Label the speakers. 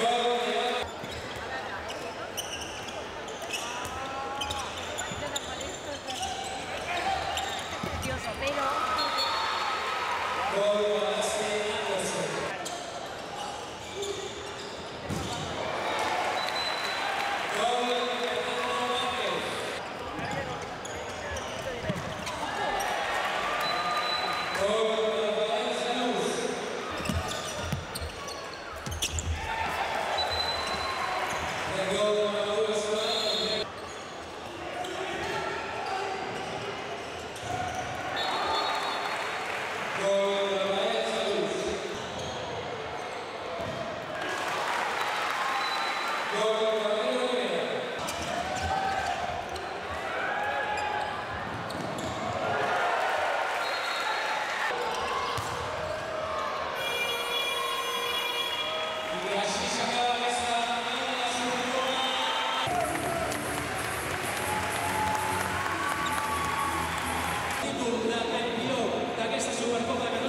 Speaker 1: Oh. De esta Supercopa de Cataluña.